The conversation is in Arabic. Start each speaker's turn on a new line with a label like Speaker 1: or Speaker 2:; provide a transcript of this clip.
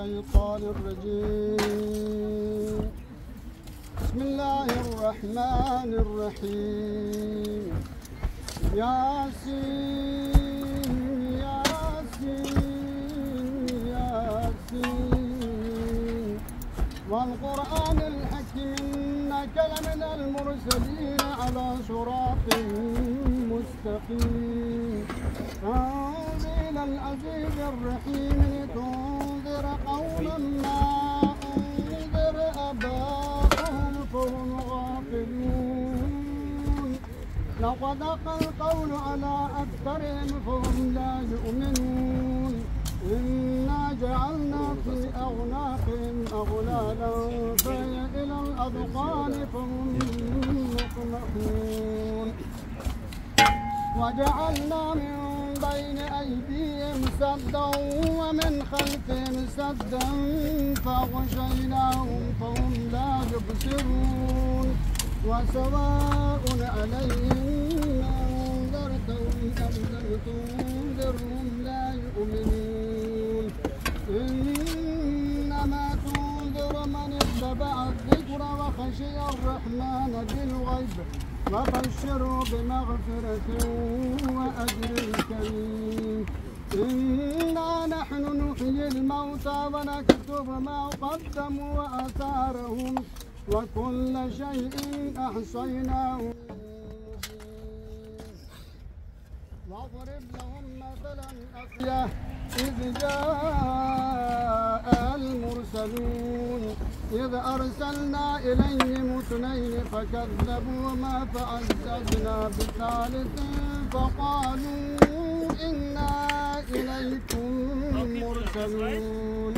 Speaker 1: الشيطان الرجيم. بسم الله الرحمن الرحيم. ياسين ياسين ياسين. والقرآن الحكيم إنك لمن المرسلين على صراط مستقيم. تنزيل العزيز الرحيم لتنذر قوما ما أنذر آباؤهم فهم غافلون. لقد القول على أكثرهم فهم لا يؤمنون. إنا جعلنا في أعناقهم أغلالا فهي إلى الأذقان فهم مقمحون وجعلنا من بين أيديهم سدا ومن خلفهم سدا فغشيناهم فهم لا يبصرون وسواء عليهم الرحمن بالغيب وبشره بمغفرة وأجر كريم. إنا نحن نحيي الموتى ونكتب ما قدموا وآثارهم وكل شيء أحصيناه. واضرب لهم مثلا أخيه إذ جاء المرسلون إذ أرسلنا إليهم اثنين فكذبوهما فعززنا بثالث فقالوا إنا إليكم مرسلون.